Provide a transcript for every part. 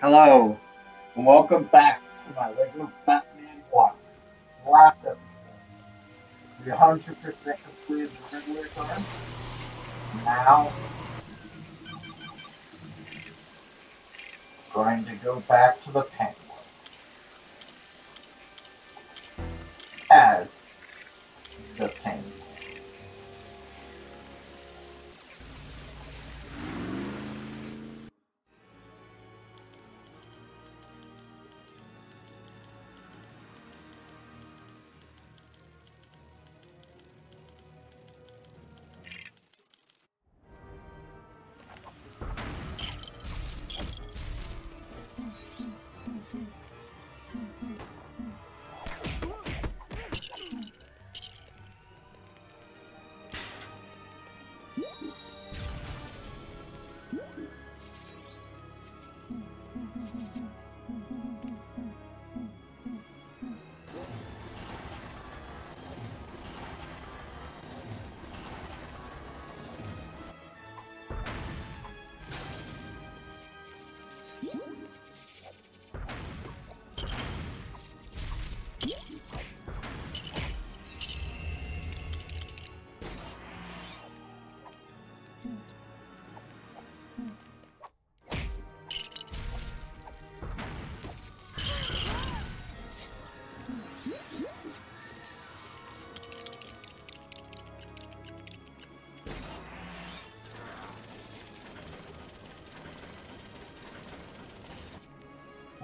Hello. And welcome back to my Lego Batman 1. Last episode, we 100% completed the regular time. Now, going to go back to the penguin. As the penguin.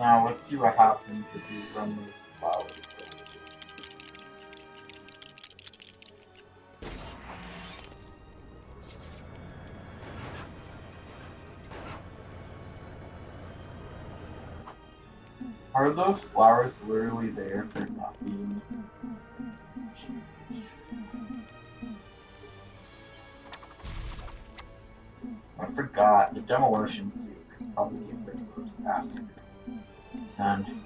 Now let's see what happens if you run those flowers. Are those flowers literally there for nothing? I forgot, the demolition suit could probably get rid of those acid. And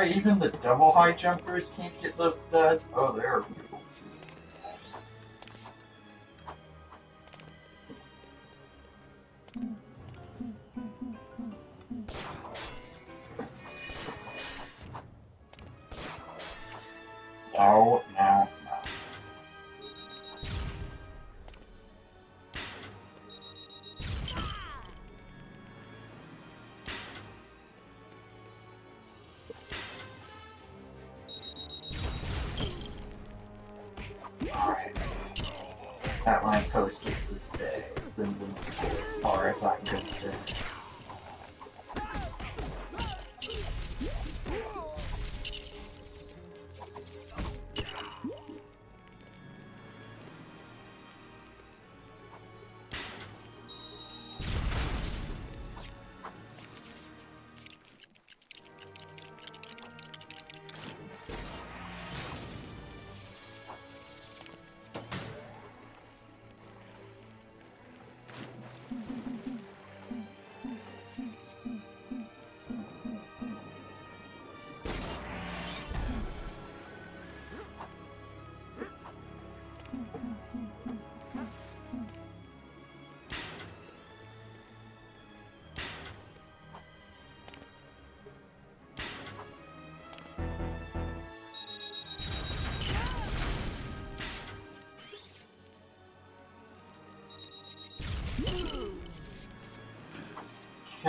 Wait, even the double high jumpers can't get those studs? Oh, they're That lamppost gets his day. Invincible as far as I'm concerned.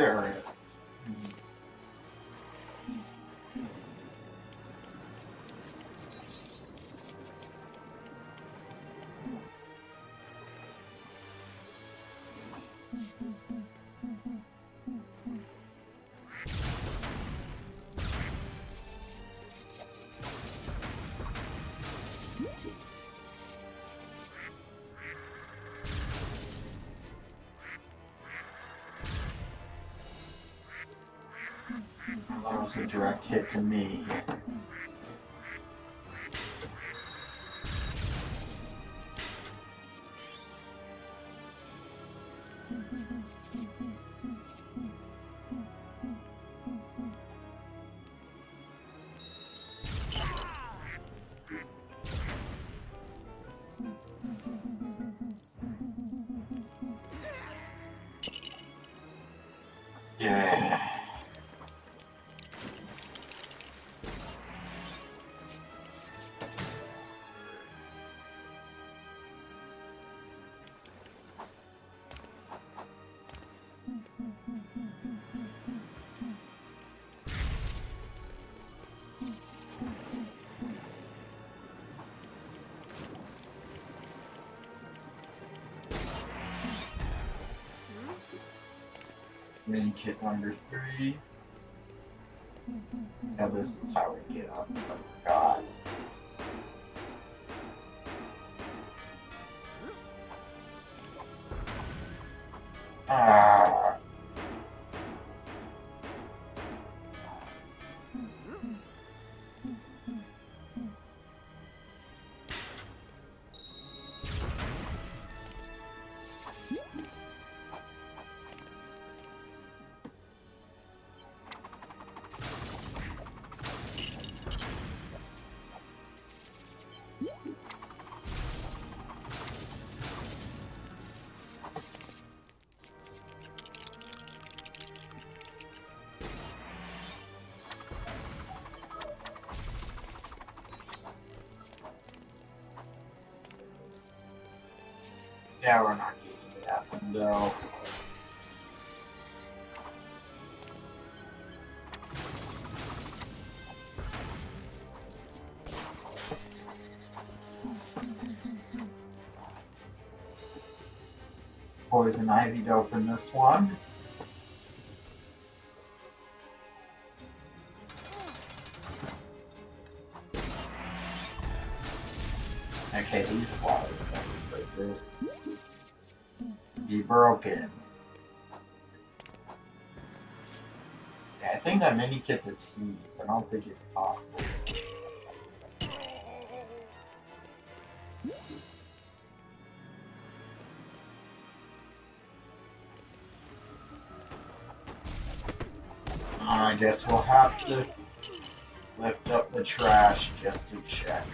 Carrots. Direct hit to me. Mini kit number three. Now this is how we get up. Yeah, we're not getting that window. Poison Ivy to open this one. Yeah, I think that mini kit's a tease. I don't think it's possible. Uh, I guess we'll have to lift up the trash just to check.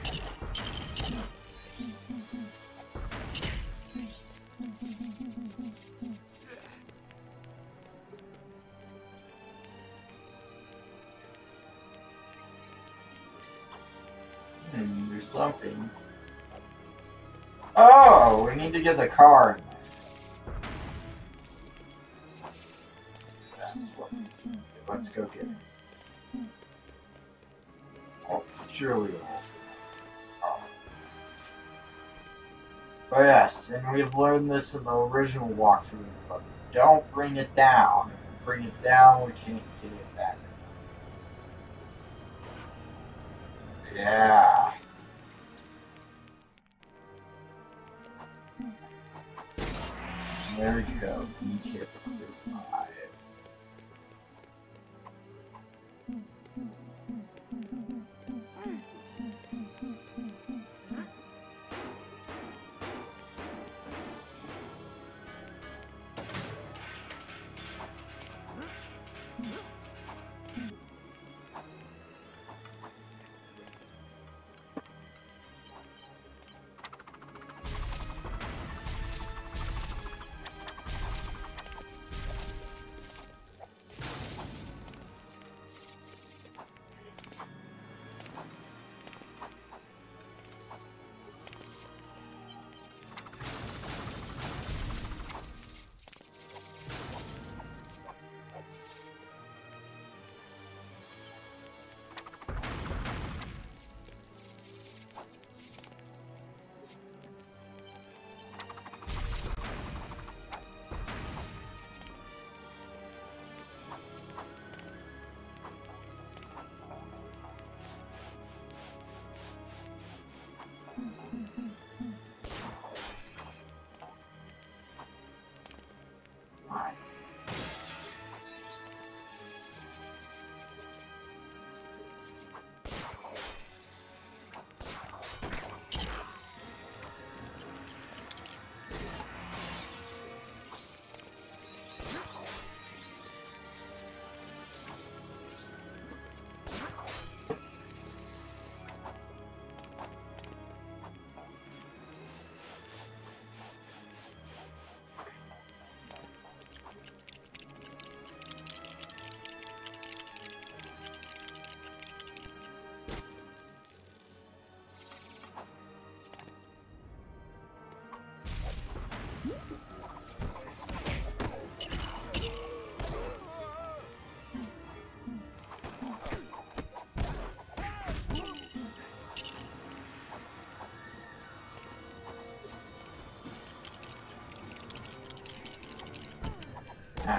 Need to get the car. Let's go get it. Oh, surely it will. Oh yes, and we've learned this in the original walkthrough, but don't bring it down. Bring it down, we can't get it back. Yeah. There we go.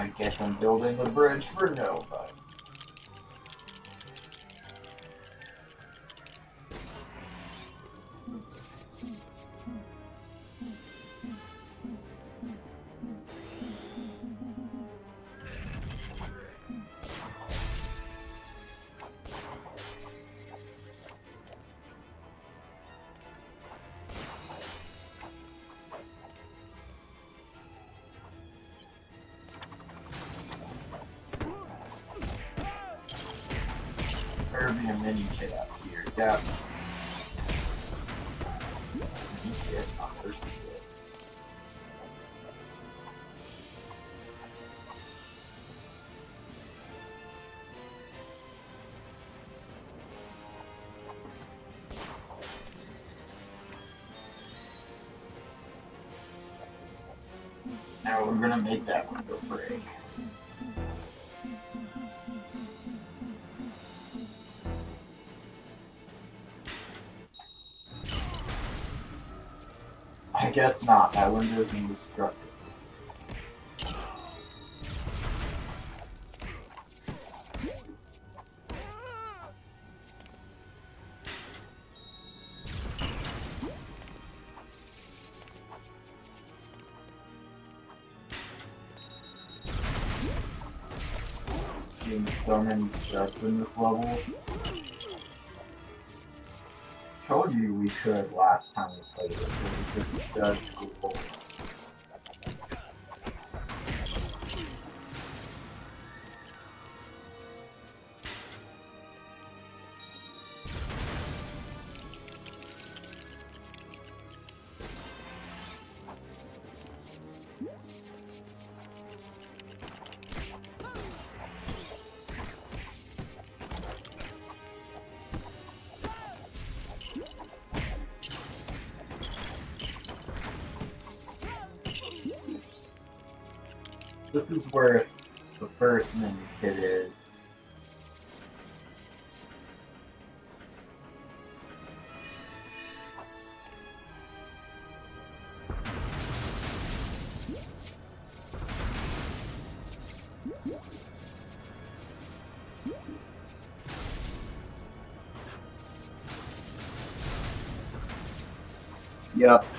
I guess I'm building a bridge for nobody. Be a mini kit here. Mini kit. Now we're gonna make that window guess not. That window's indestructible. Getting so many studs in this level. We last time we played but it just does cool. This is where the first mini kit is. Yep.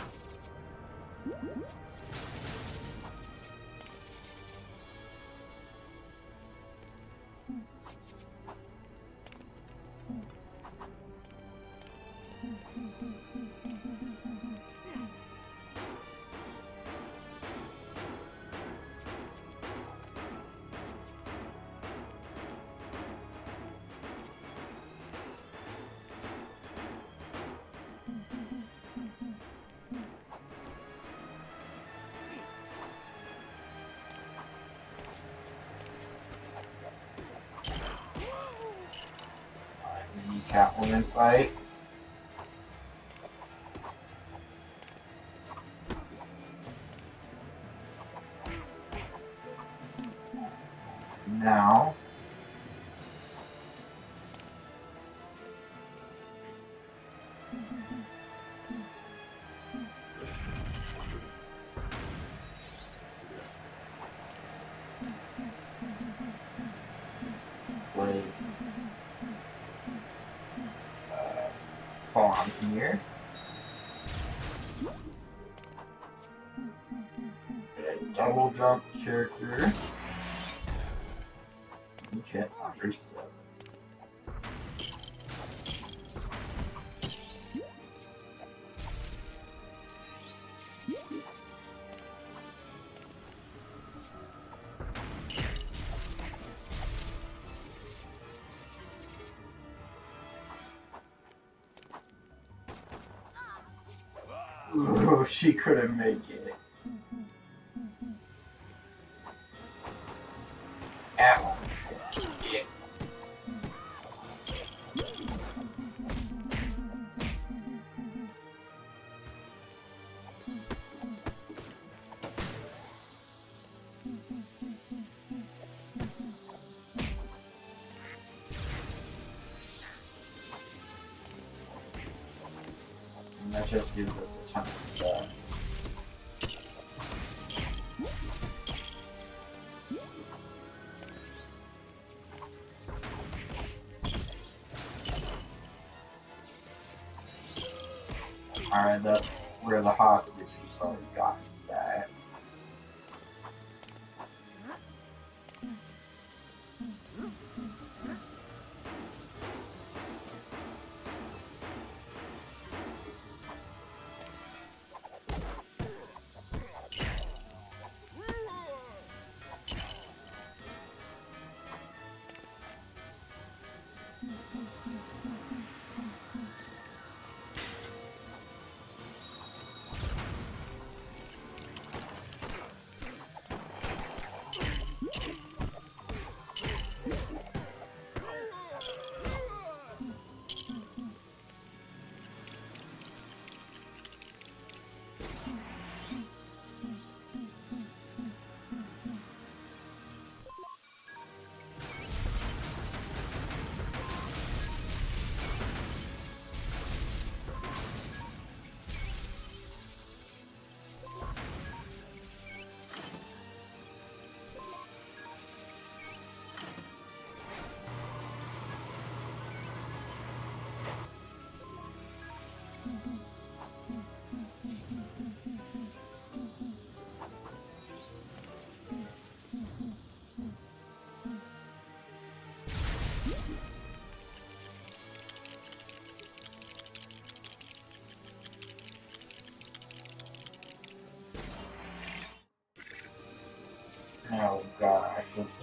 Catwoman fight. Farm here. Double jump character. Okay, understood. Oh, she couldn't make it. Alright, that's where the hostage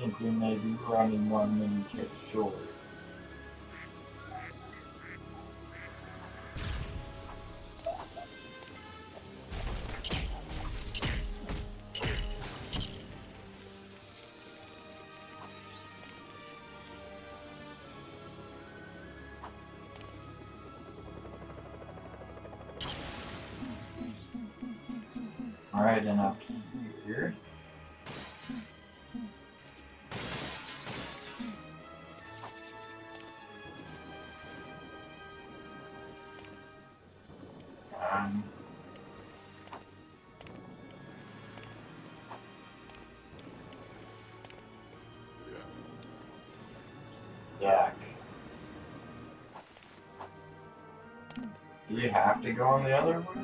think we may be running one minute short. Do you have to go on the other way?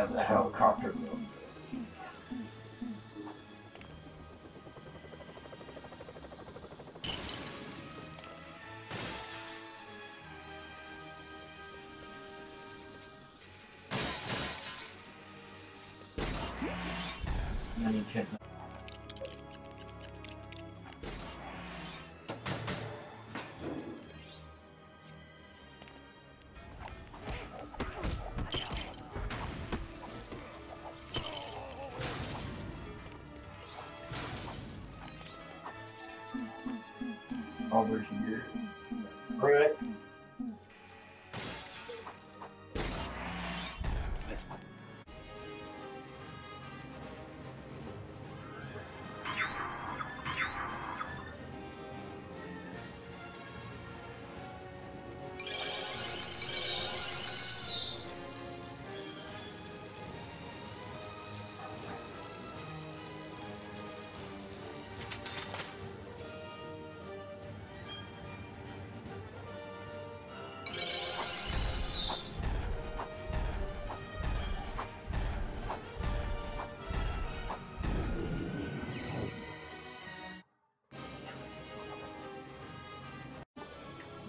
That's a helicopter.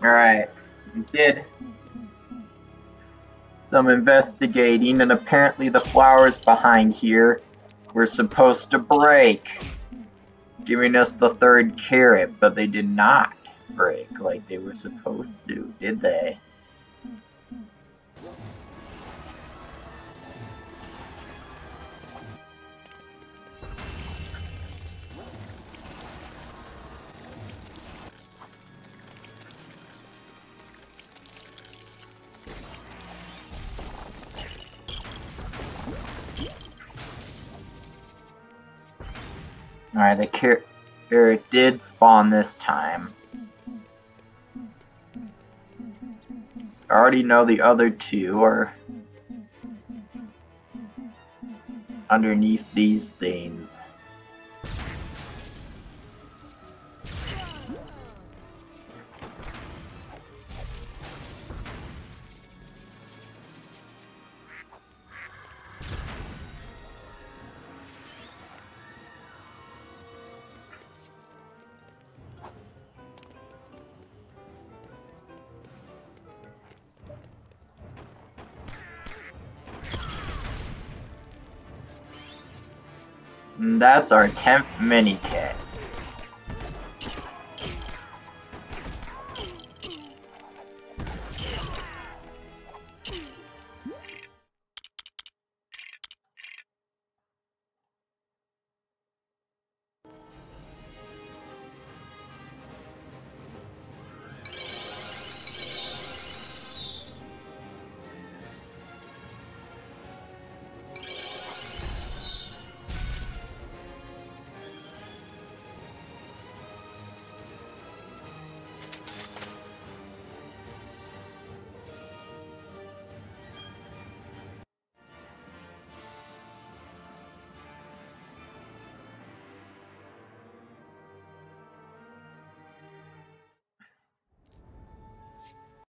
Alright, we did some investigating, and apparently the flowers behind here were supposed to break, giving us the third carrot, but they did not break like they were supposed to, did they? Did spawn this time. I already know the other two are underneath these things. That's our 10th mini kit.